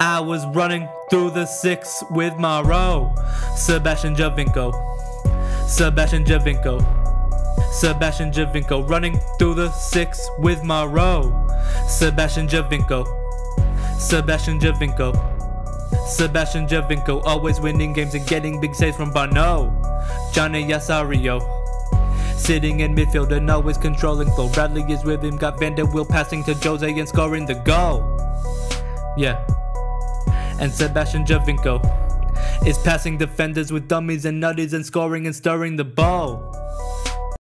I was running through the six with my row. Sebastian Giovinco. Sebastian Giovinco. Sebastian Giovinco running through the six with my row. Sebastian Giovinco. Sebastian Giovinco. Sebastian Giovinco always winning games and getting big saves from Bono. Johnny Osorio. Sitting in midfield and always controlling flow. Bradley is with him, got Van der Wiel passing to Jozy and scoring the goal. Yeah. And Sebastian Giovinco is passing defenders with dummies and nutties and scoring and stirring the ball.